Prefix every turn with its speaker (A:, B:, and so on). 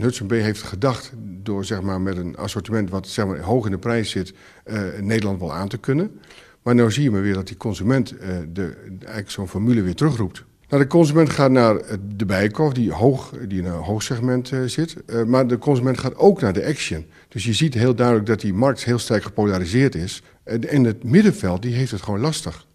A: Hudson B heeft gedacht door zeg maar, met een assortiment wat zeg maar, hoog in de prijs zit, uh, Nederland wel aan te kunnen. Maar nu zie je maar weer dat die consument uh, de, eigenlijk zo'n formule weer terugroept. Nou, de consument gaat naar eh, de bijenkorf, die, hoog, die in een hoog segment uh, zit. Maar de consument gaat ook naar de action. Dus je ziet heel duidelijk dat die markt heel sterk gepolariseerd is. En het middenveld die heeft het gewoon lastig.